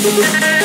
Thank you.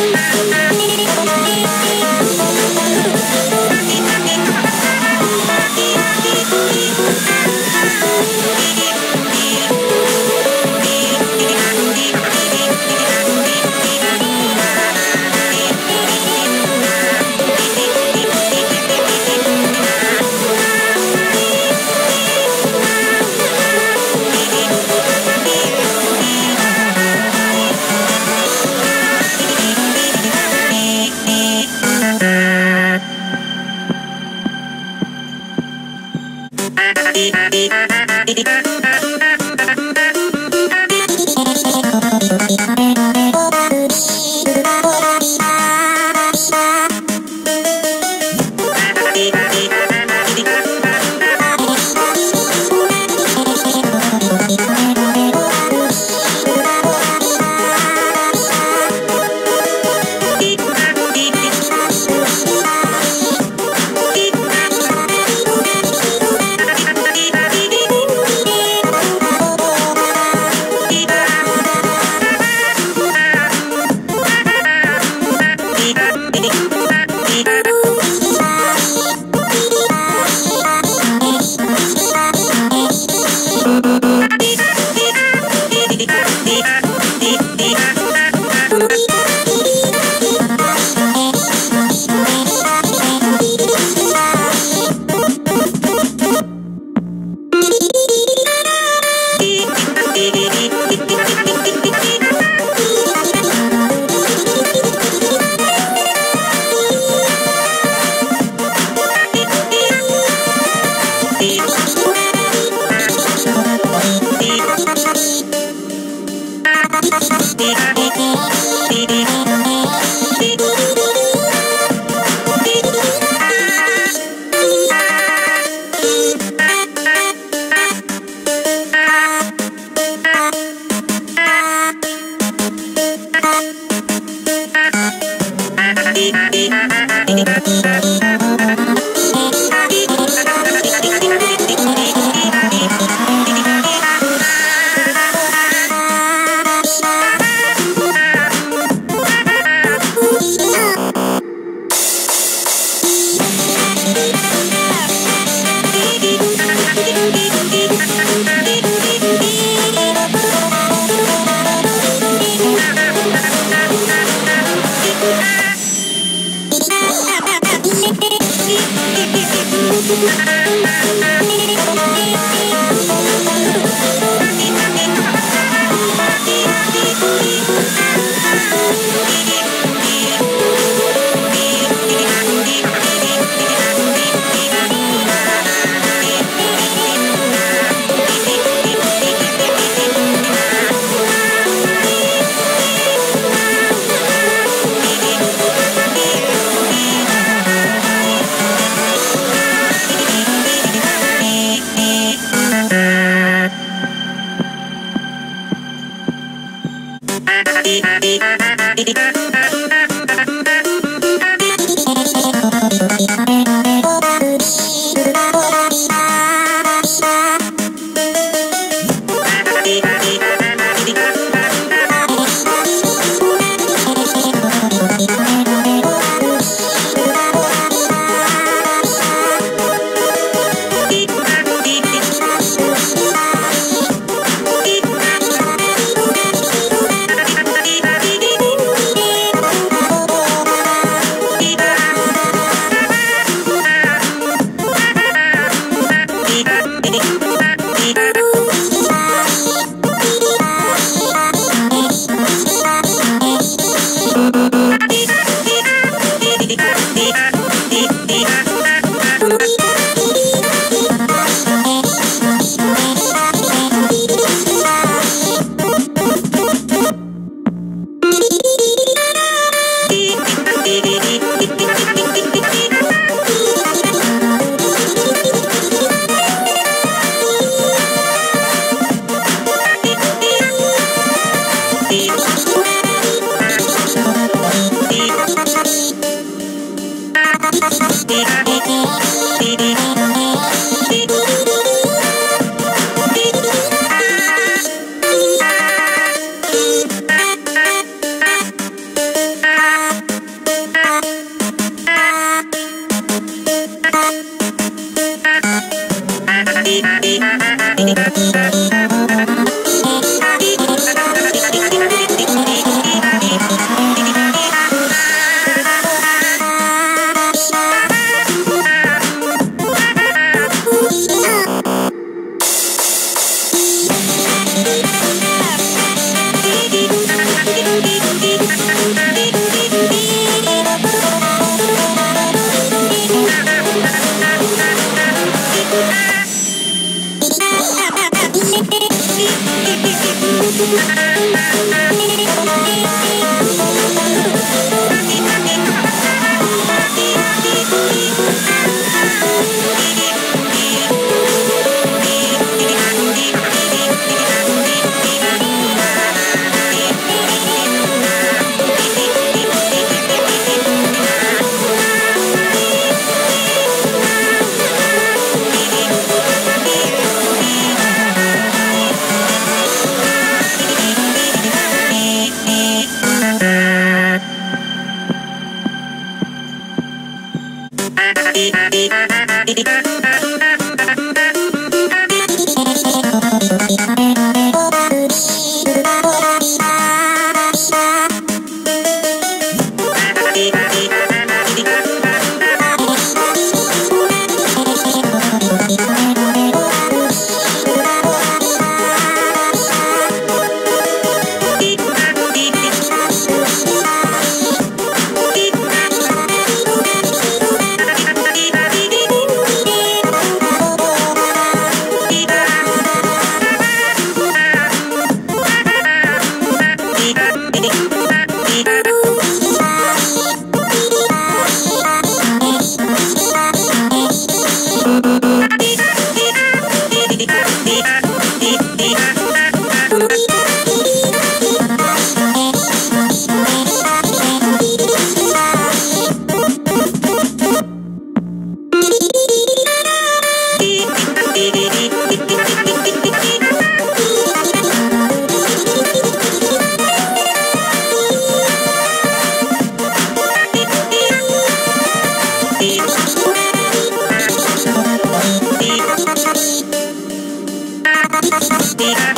Be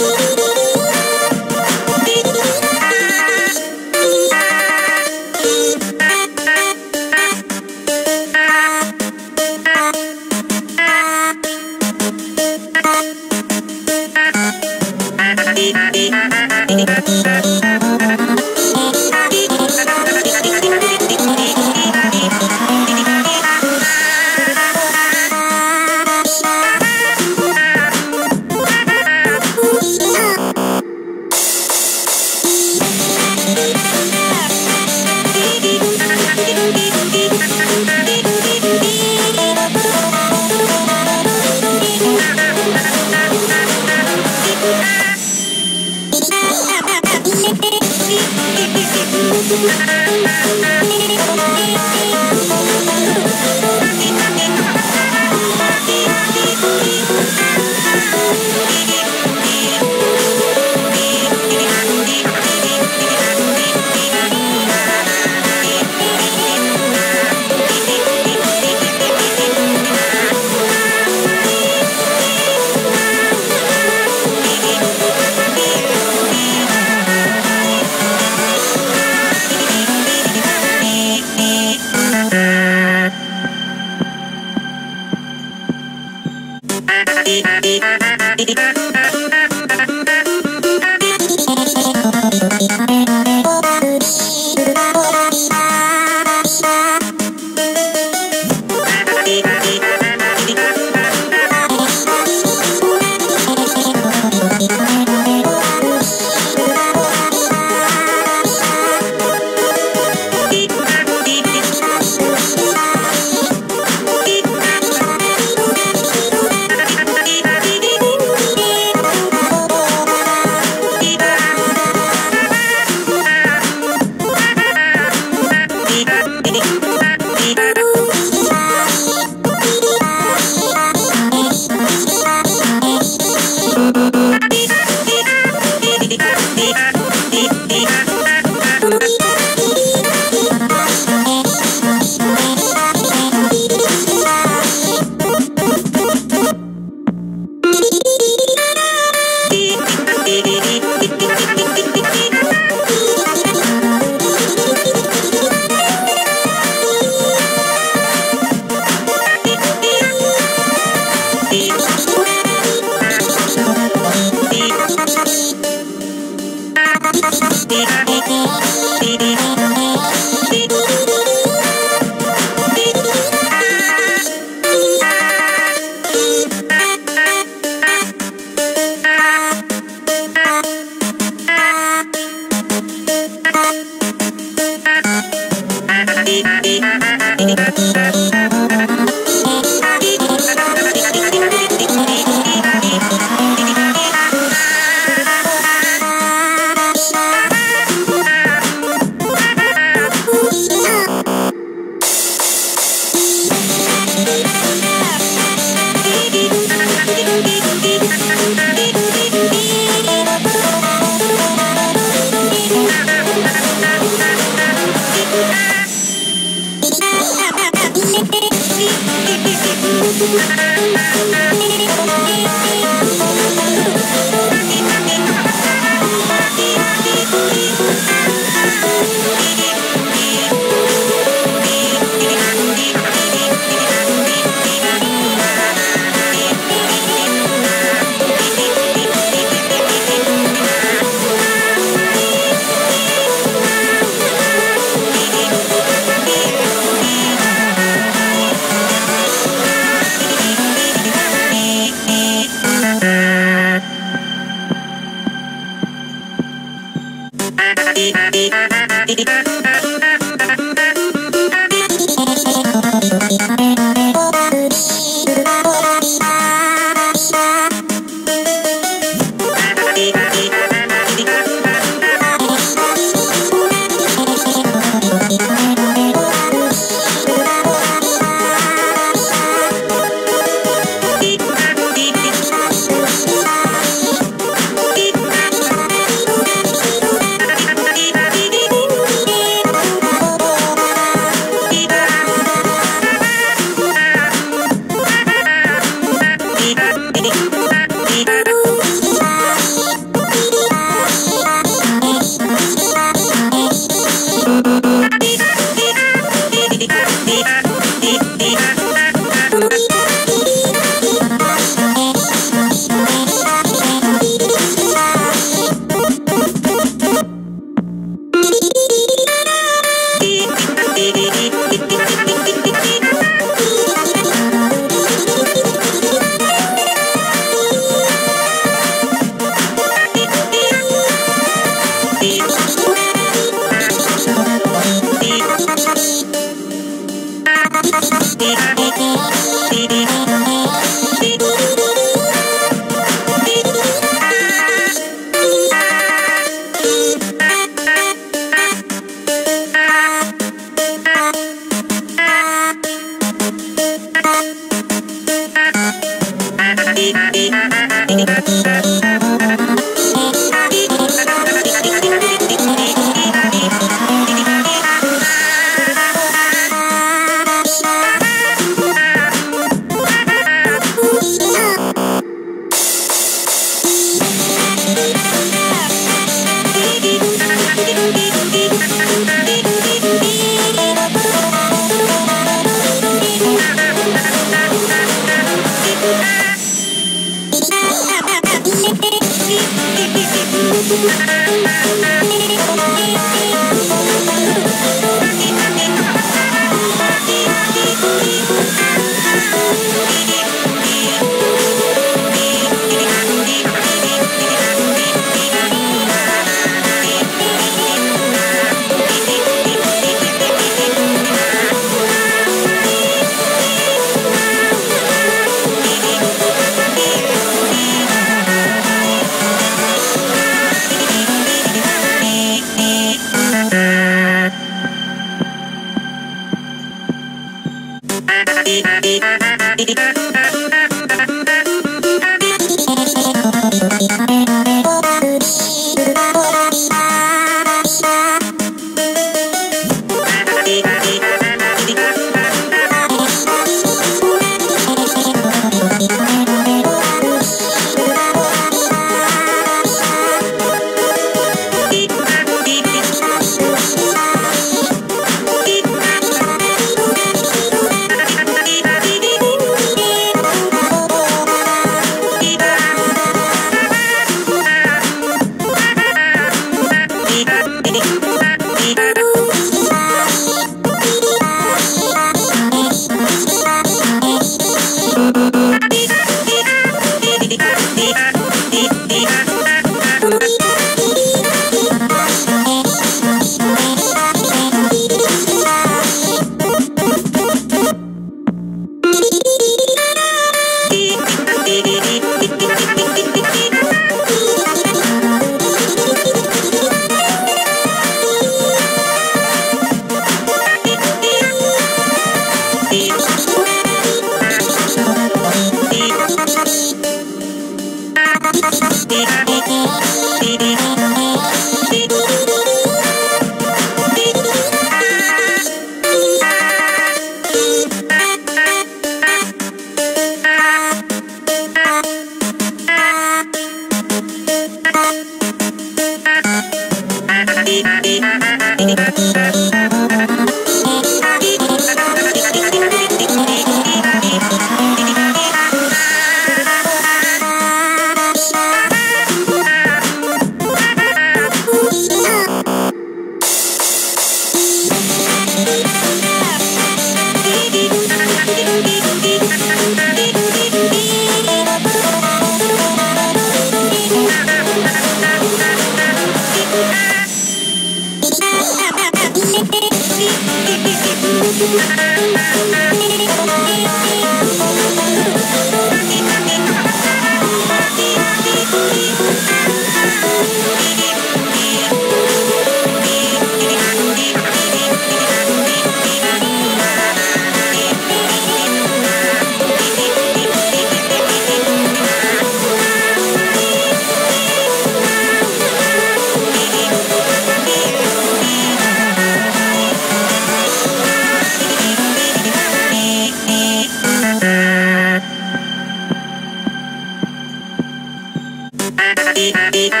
Thank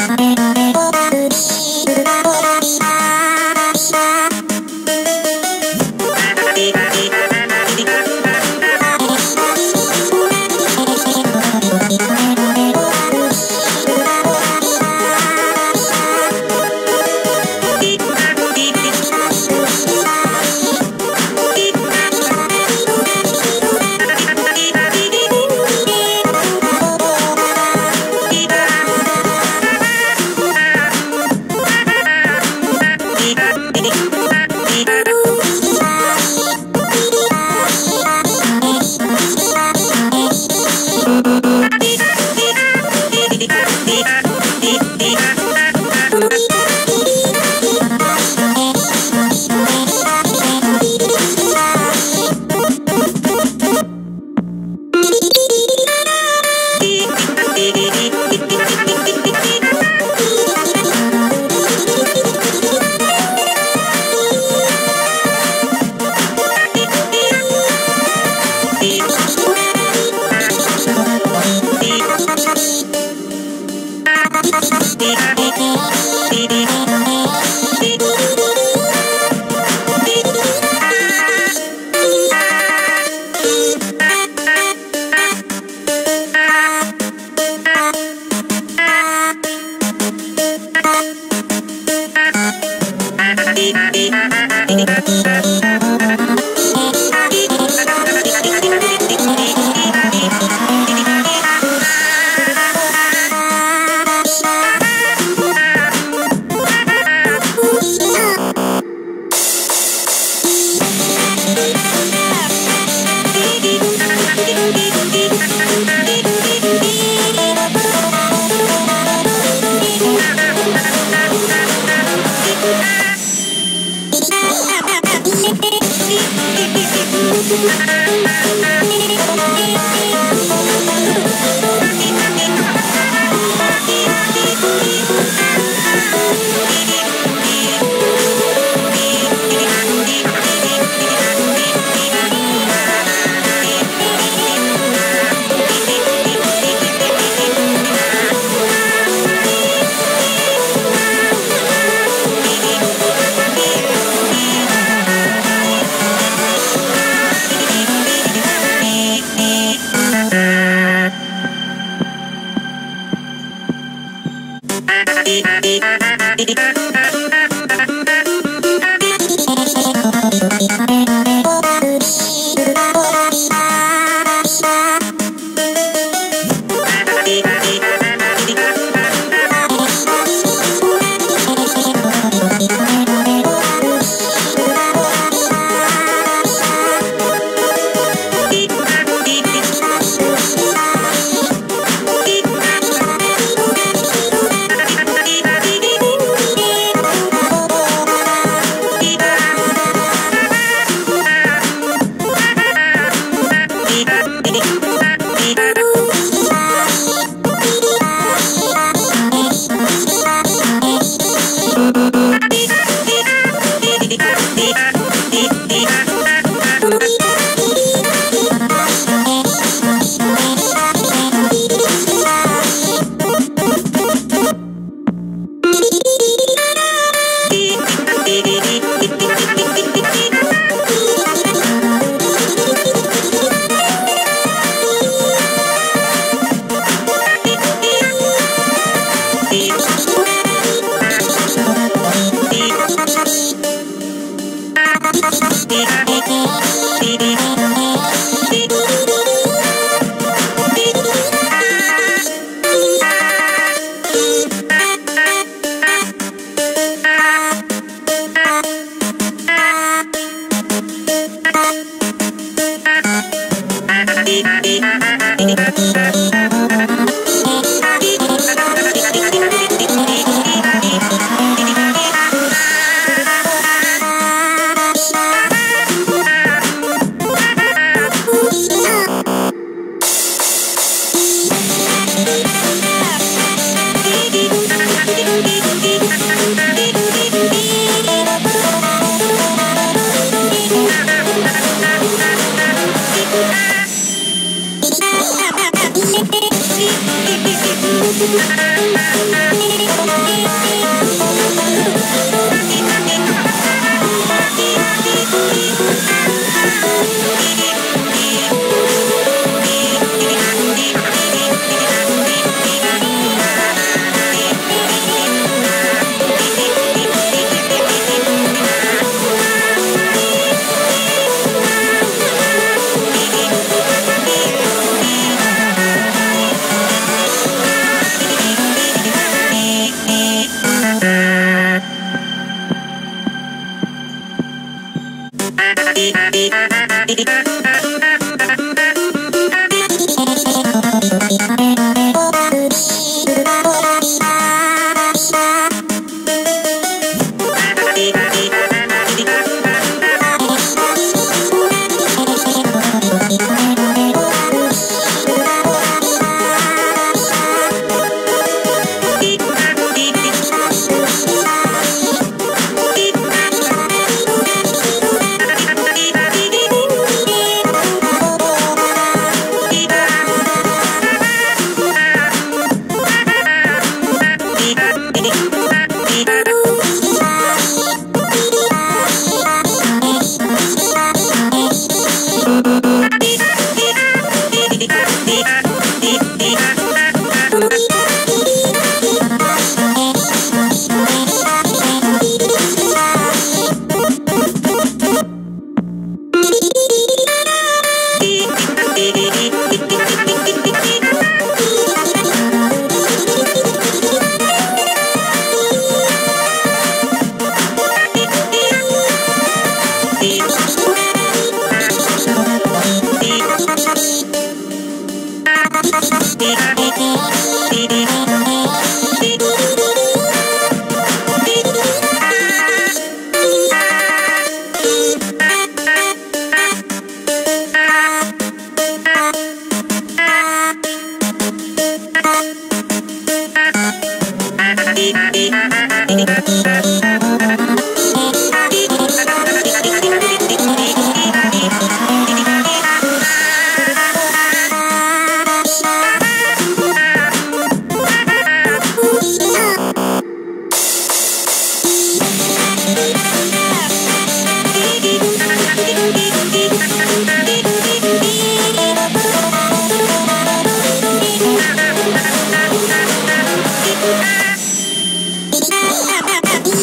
you.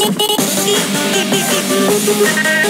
Thank you.